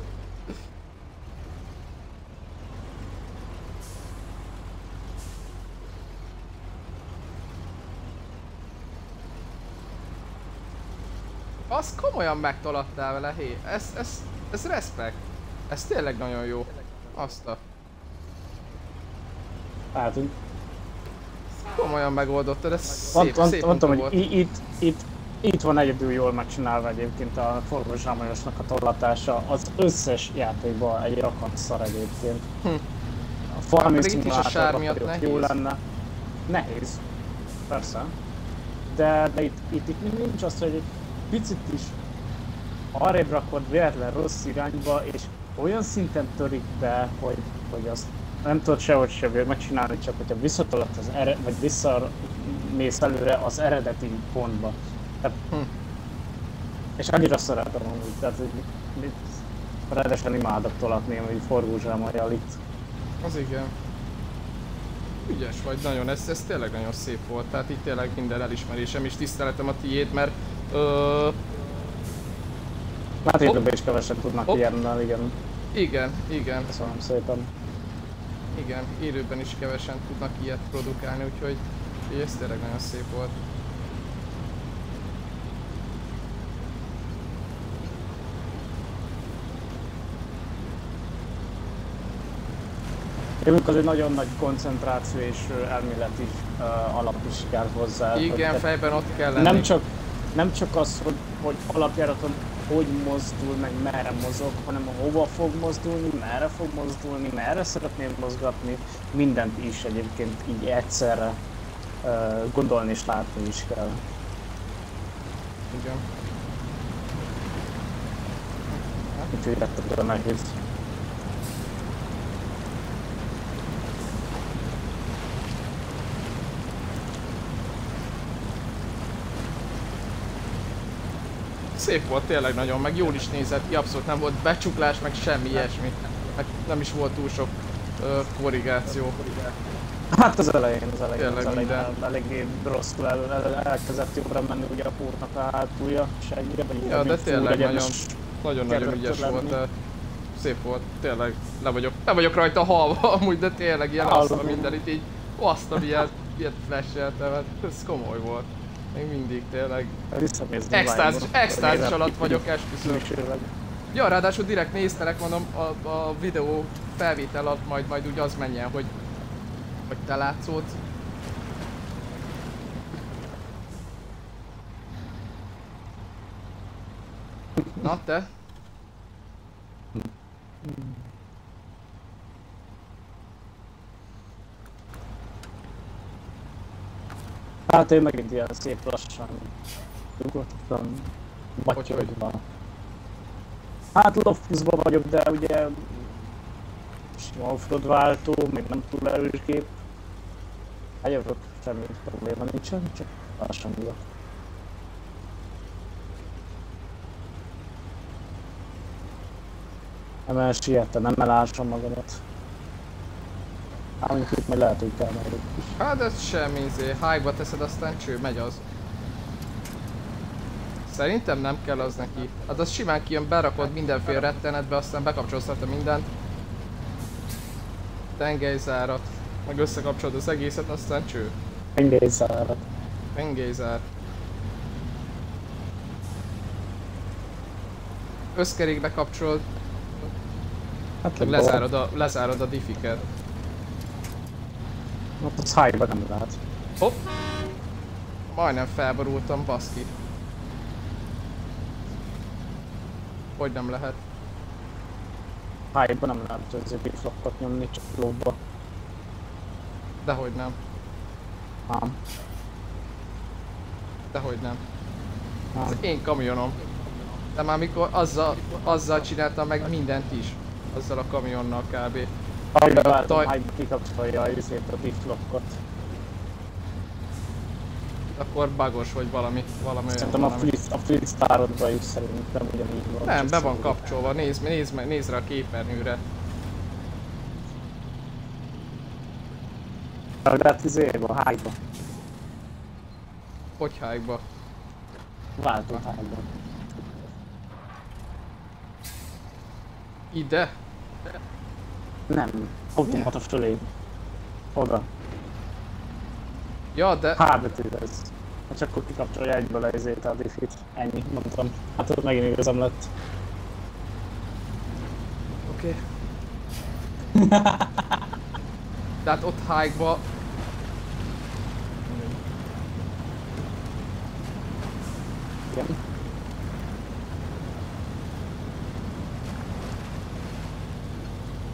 Azt komolyan megtoladtál vele, hé. Ez, ez, ez respekt. Ez tényleg nagyon jó. Azt a... Hogy Komolyan megoldottad, ez szép, mond, szép mondtam, hogy volt. itt, itt, itt van egyedül jól megcsinálva egyébként a forgózsámolyosnak a tollatása. Az összes játékban egy rakant szar egyébként. Hm. A Farming pedig jó lenne. Nehéz. Persze. De, de itt, itt, itt nincs az, hogy egy picit is arrébb rakod véletlen rossz irányba, és olyan szinten törik be, hogy, hogy azt nem tudod sehogy se megcsinálni, csak hogyha visszatolod az ere, vagy visszamész előre az eredeti pontba. Tehát, Hm. És annyira szeretem amúgy, tehát hogy rendesen imádok tolatni, hogy forgózsámajjal itt. Az igen. Ügyes vagy nagyon, ez, ez tényleg nagyon szép volt, tehát itt tényleg minden elismerésem és tiszteletem a tiéd, mert ö, élőben is keveset tudnak ilyennel, igen. igen, igen, Köszönöm szépen. Igen, élőben is kevesen tudnak ilyet produkálni, úgyhogy ez tényleg nagyon szép volt. Jövünk az egy nagyon nagy koncentráció és elméleti ö, alap is kell hozzá. Igen, fejben ott kell lenni. nem csak, nem csak az, hogy, hogy alapjáraton hogy mozdul, meg merre mozog, hanem hova fog mozdulni, merre fog mozdulni, merre szeretnél mozgatni, mindent is egyébként így egyszerre ö, gondolni és látni is kell. Igen. Úgyhogy rettetően nehéz. Szép volt tényleg nagyon, meg jól is nézett ki, abszolút nem volt becsuklás, meg semmi ilyesmi. Meg nem is volt túl sok ö, korrigáció. Hát az elején, az elején, Tényleg az elején minden. el, eléggé rosszul el, el, elkezdett jobbra menni ugye a pórtnak a hátulja, seggire, vagy Ja, de tényleg nagyon, nagyon-nagyon ügyes lenni. volt, de szép volt, tényleg, le vagyok, le vagyok rajta halva amúgy, de tényleg ilyen azt a minden itt így, azt a ilyet flasheltem, hát ez komoly volt. Még mindig tényleg. Extázis, alatt vagyok, esküszöm. Ja, ráadásul direkt néztelek, mondom, a, a videó felvétel alatt majd, majd úgy az menjen, hogy, hogy te látszódsz. Na te? Hát én megint ilyen szép lassan, nyugodtan, Hogy, batyogva. Hát loftuszban vagyok, de ugye sima offroad váltó, még nem túl erős gép. Hát jövök, semmi probléma nincsen, csak lassan ülök. Nem elsietem, nem elásom magamat. Mondjuk itt majd lehet, hogy kell majd egy kis. Hát ez semmi, izé, high-ba teszed, aztán cső, megy az. Szerintem nem kell az neki. Hát az simán kijön, berakod mindenféle rettenetbe, aztán bekapcsolsz mindent. Tengelyzárat, meg összekapcsolod az egészet, aztán cső. Engedélyzárat. Tengelyzár. Összkerékbe kapcsolod, Hát meg lezárod a, lezárod a diffiket. Az high nem lehet. Hopp! Majdnem felborultam, baszki. Hogy nem lehet? High-ban nem lehet az biflokkot nyomni, csak lóba. Dehogy nem, Ám. dehogy nem. Ez Ám. én kamionom. De már mikor azzal, azzal csináltam meg mindent is. Azzal a kamionnal kb. High-ba látom, Taj- high-ba kikapcsolja a a biflokkot. Akkor bagos vagy valami, valami Szerintem a valami. flip, a flip starodban is szerintem ugyanígy van. Nem, be van kapcsolva, nézd, nézd, meg- nézd rá a képernyőre. De hát izéba, high-ba. Hogy high-ba? Váltó high-ba. Ide? Nem, automata fölé. Oda. Ja, de... H betű ez. Hát csak akkor kikapcsolja egyből izét a diffit. Ennyi, mondtam. Hát ott megint igazam lett. Oké. Tehát ott hike-ba... Igen.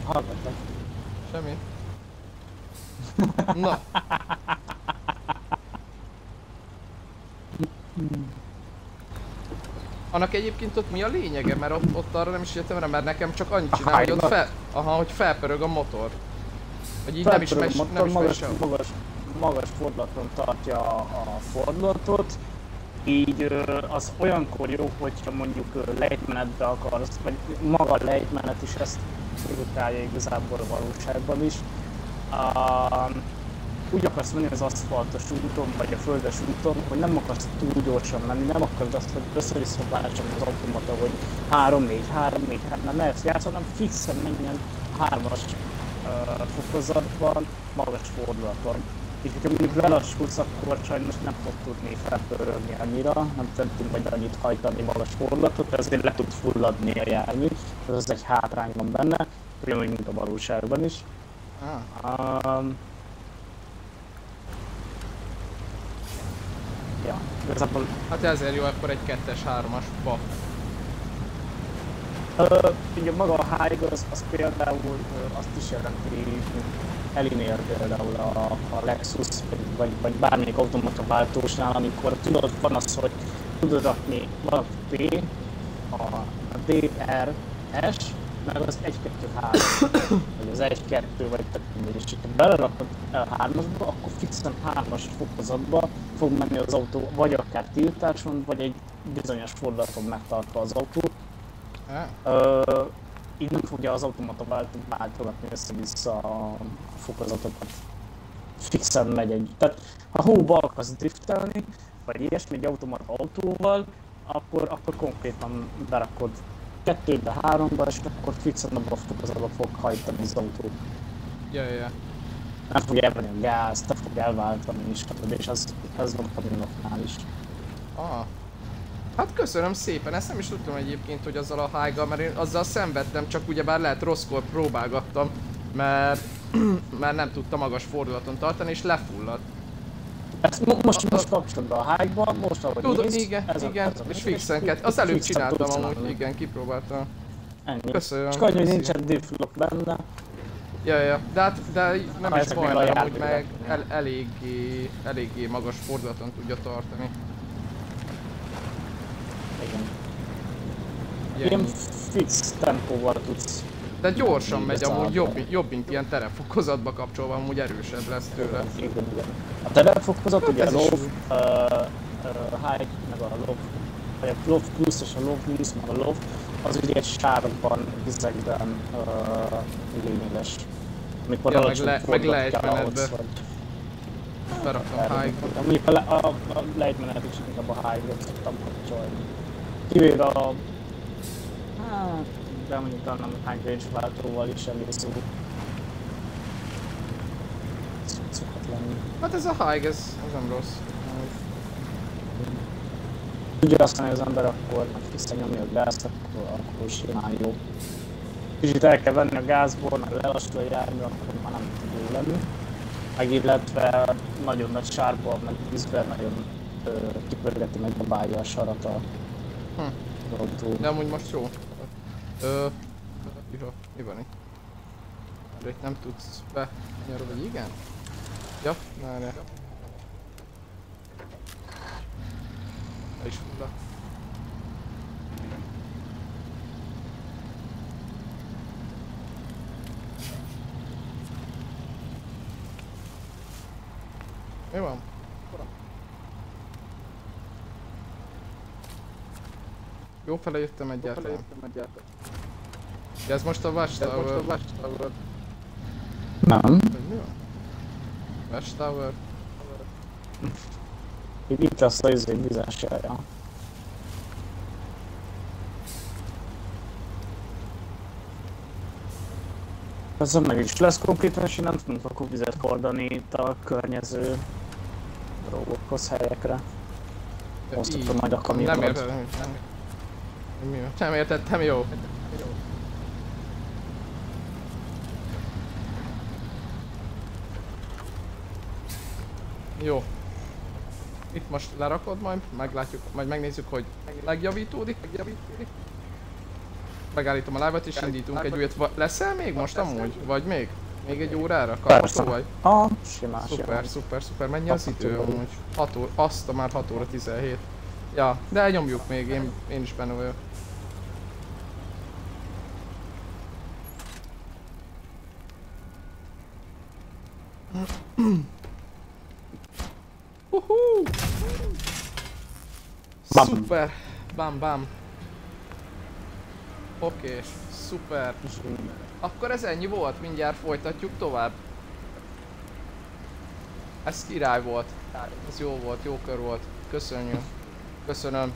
Hallgatlak. Semmi. Na. Annak egyébként ott mi a lényege? Mert ott, ott arra nem is jöttem rá, mert nekem csak annyit csinál, hogy ott fel, aha, hogy felpörög a motor. Hogy így nem is megy, Felpörög nem is megy magas, magas, magas fordulaton tartja a, a fordulatot, így az olyankor jó, hogyha mondjuk lejtmenetbe akarsz, vagy maga a lejtmenet is ezt produkálja igazából a valóságban is. Uh, úgy akarsz menni az aszfaltos úton, vagy a földes úton, hogy nem akarsz túl gyorsan menni, nem akarod azt, hogy össze-vissza az automata, hogy 3-4, 3-4, 3 nem ezt játsz, hanem fixen menjen 3-as uh, fokozatban, magas fordulaton. És hogyha mondjuk lelassulsz, akkor sajnos nem fog tudni felpörögni annyira, nem tudunk majd annyit hajtani magas fordulatot, ezért le tud fulladni a jármű, ez az egy hátrány van benne, ugyanúgy, mint a valóságban is. Ah, Um, ja, igazából hát ezért jó akkor egy kettes, hármas ba. Ö, ugye maga a high az, az például azt is jelenti, Elinél például a, a Lexus, vagy, vagy, bármelyik automata váltósnál, amikor tudod, van az, hogy tudod rakni van a P, a, a DR, S, meg az 1, 2, 3, vagy az 1, 2, vagy mindegy, és ha belerakod a 3-asba, akkor fixen 3-as fokozatba fog menni az autó, vagy akár tiltáson, vagy egy bizonyos fordulaton megtartva az autó, Ö, így nem fogja az automata vált- váltogatni össze-vissza a fokozatokat. Fixen megy egy. Tehát ha hóba akarsz driftelni, vagy ilyesmi egy automat autóval, akkor, akkor konkrétan berakod kettőbe, háromba, és akkor fixen abba a fokozatba fog hajtani az autó. Ja, ja, ja. Nem fog elvenni a gázt, nem fog elváltani, és stb. És az, az van normális. Ah. Hát köszönöm szépen, ezt nem is tudtam egyébként, hogy azzal a hájgal, mert én azzal szenvedtem, csak ugyebár lehet rosszkor próbálgattam, mert, mert nem tudta magas fordulaton tartani, és lefulladt. Ezt mo- most, most kapcsolod be a hájba, most ahogy Tudom, nézd, igen, ez a- igen, ez a- és fixen kell. Azt előbb csináltam amúgy, igen, kipróbáltam. Ennyi. Köszönöm. Csak annyi, hogy nincsen difflock benne. Ja, ja, de hát de nem Ha is baj, a mert amúgy meg el, eléggé, eléggé magas fordulaton tudja tartani. Igen. Ilyen fix tempóval tudsz. De gyorsan megy, amúgy jobb, jobb, mint ilyen terepfokozatba kapcsolva, amúgy erősebb lesz tőle. Igen, igen. A terepfokozat, ugye a jó. uh, uh, high, meg a low, vagy a low plus és a low plus, meg a low, az ugye egy sárban, vizekben uh, lényeges. Amikor Ja, meg le- meg lejtmenetbe. Beraktam erre- high Mondjuk a, a, a lejtmenet is inkább a high-ot szoktam kapcsolni. Kivéve a... Hát, de mondjuk a high range váltóval is egész jó. Szokott lenni. Hát ez a high, ez, ez nem rossz. Tudja azt mondani az ember, akkor visszanyomja a gázt, akkor, akkor simán jó. Kicsit el kell venni a gázból, meg lelassul a jármű, akkor már nem tud jó lenni. Meg illetve nagyon nagy sárba, meg vízben nagyon ö, kipörgeti, meg dobálja a sarat a Hm. az. De amúgy most jó. Ö... Iha, mi van itt? Erre itt nem tudsz be... Nyarul, vagy igen? Ja, várjál. Le is fulla. Mi van? Jó fele jöttem egyáltalán. De ez most a Watchtower. Nem. Vagy mi van? Watchtower. Itt, itt lesz a izé vizes járja. Ezzel meg is lesz konkrétan, és én nem tudunk akkor vizet hordani itt a környező dolgokhoz, helyekre. Azt akkor majd a kamionod. Nem értettem. Nem, van? nem értettem, jó. Jó. Itt most lerakod majd, meglátjuk, majd megnézzük, hogy megjavítódik, megjavítódik. Megállítom a lábat és indítunk egy újat. Leszel még most amúgy? Vagy még? Még egy órára? Kapható vagy? Ah, simán, Szuper, szuper, szuper. Mennyi az idő amúgy? 6 óra, azt a már 6 óra 17. Ja, de nyomjuk még, én, én is benne vagyok. Bam. Szuper! Bam bam! Oké, szuper. Akkor ez ennyi volt, mindjárt folytatjuk tovább. Ez király volt. Ez jó volt, jó kör volt. Köszönjük. Köszönöm.